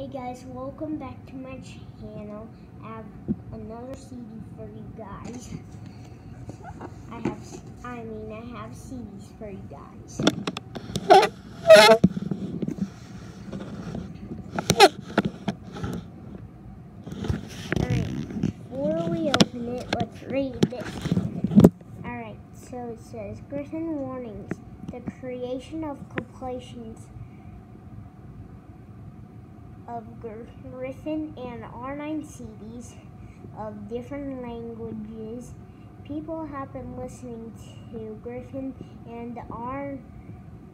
Hey guys, welcome back to my channel. I have another CD for you guys. I have, I mean, I have CDs for you guys. Alright, before we open it, let's read it. Alright, so it says Griffin Warnings. The creation of compilations of Griffin and R9 CDs of different languages. People have been listening to Griffin and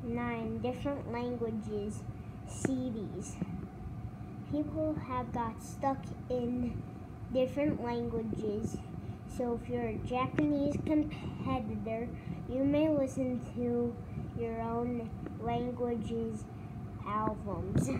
R9 different languages CDs. People have got stuck in different languages. So if you're a Japanese competitor, you may listen to your own language's albums.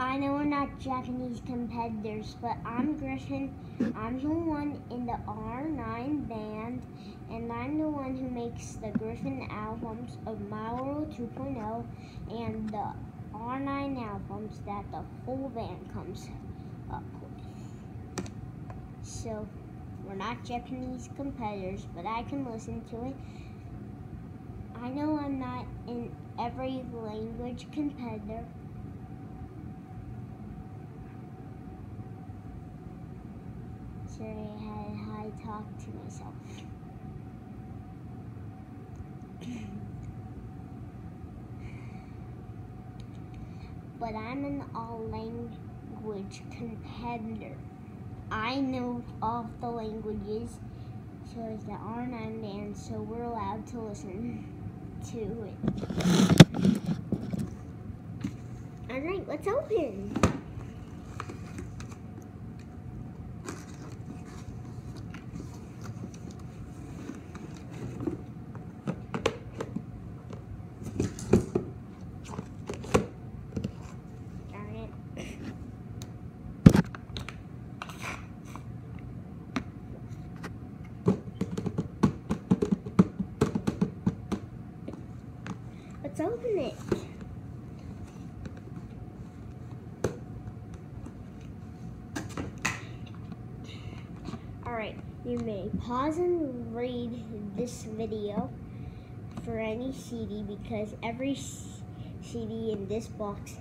I know we're not Japanese competitors, but I'm Griffin. I'm the one in the R9 band, and I'm the one who makes the Griffin albums of My World 2.0 and the R9 albums that the whole band comes up with. So, we're not Japanese competitors, but I can listen to it. I know I'm not in every language competitor. Sorry, I had I talk to myself. but I'm an all language competitor. I know all the languages, so is the R9 band, so we're allowed to listen to it. Alright, let's open. Alright. Let's open it. Alright, you may pause and read this video for any CD because every CD in this box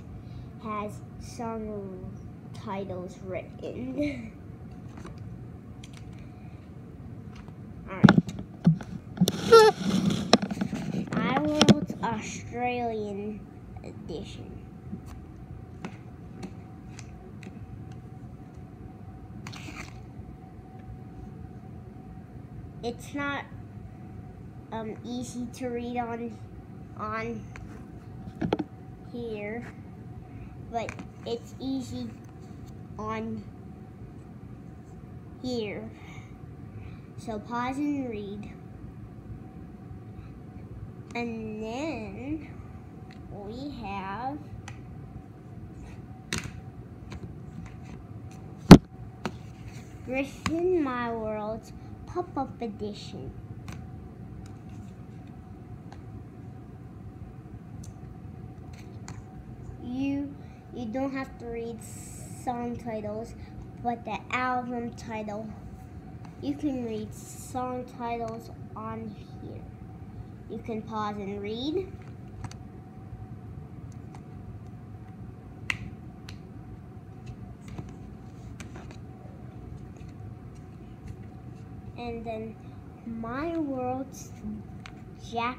has song titles written. Alright. My World's Australian edition. It's not um, easy to read on on here, but it's easy on here. So pause and read. And then we have Griffin My World's pop-up edition. You you don't have to read song titles, but the album title. You can read song titles on here. You can pause and read. And then My World's Jack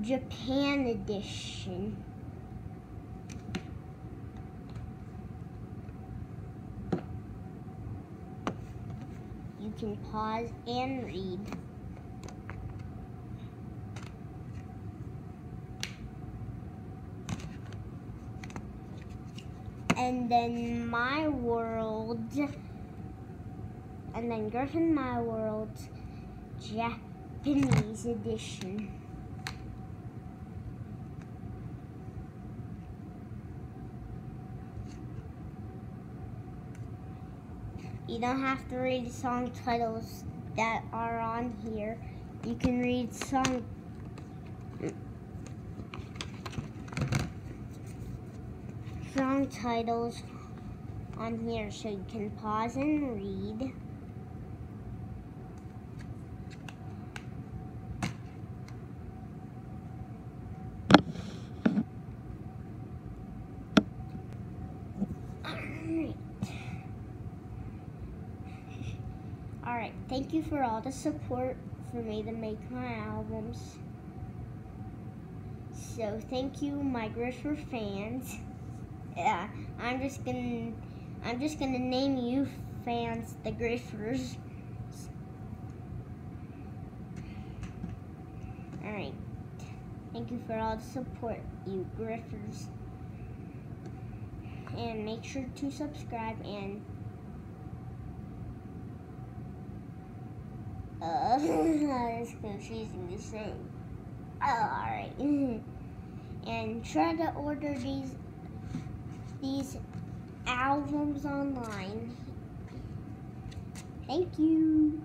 Japan edition. You can pause and read. And then my world, and then Griffin My World Japanese edition. You don't have to read song titles that are on here. You can read song strong titles on here so you can pause and read. Alright. Thank you for all the support for me to make my albums. So thank you, my Griffer fans. Yeah, I'm just gonna I'm just gonna name you fans the Griffers. Alright. Thank you for all the support, you Griffers. And make sure to subscribe and uh it's confusing to say. Oh, alright. and try to order these these albums online. Thank you.